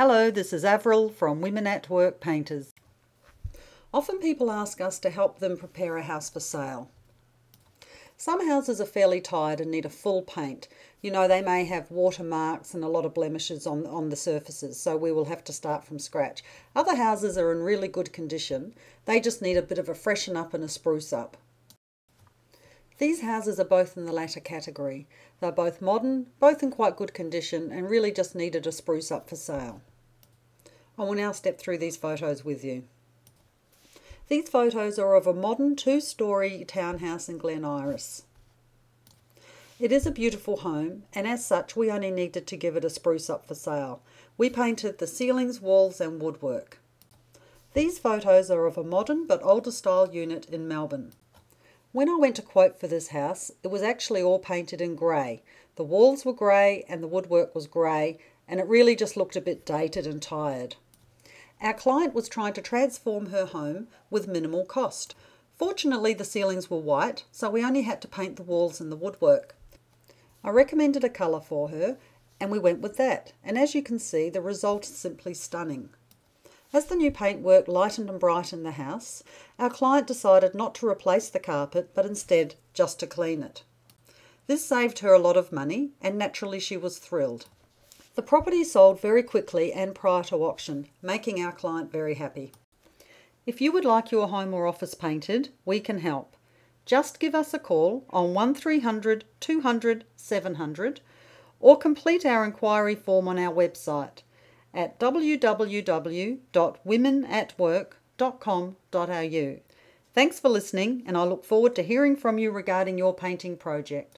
Hello, this is Avril from Women at Work Painters. Often people ask us to help them prepare a house for sale. Some houses are fairly tired and need a full paint. You know, they may have watermarks and a lot of blemishes on, on the surfaces, so we will have to start from scratch. Other houses are in really good condition, they just need a bit of a freshen up and a spruce up. These houses are both in the latter category. They're both modern, both in quite good condition, and really just needed a spruce up for sale. I will now step through these photos with you. These photos are of a modern two-storey townhouse in Glen Iris. It is a beautiful home, and as such, we only needed to give it a spruce up for sale. We painted the ceilings, walls, and woodwork. These photos are of a modern but older style unit in Melbourne. When I went to quote for this house, it was actually all painted in grey. The walls were grey and the woodwork was grey, and it really just looked a bit dated and tired. Our client was trying to transform her home with minimal cost. Fortunately, the ceilings were white, so we only had to paint the walls and the woodwork. I recommended a colour for her, and we went with that, and as you can see, the result is simply stunning. As the new paintwork lightened and brightened the house, our client decided not to replace the carpet but instead just to clean it. This saved her a lot of money and naturally she was thrilled. The property sold very quickly and prior to auction, making our client very happy. If you would like your home or office painted, we can help. Just give us a call on 1300 200 700 or complete our inquiry form on our website at www.womenatwork.com.au. Thanks for listening, and I look forward to hearing from you regarding your painting project.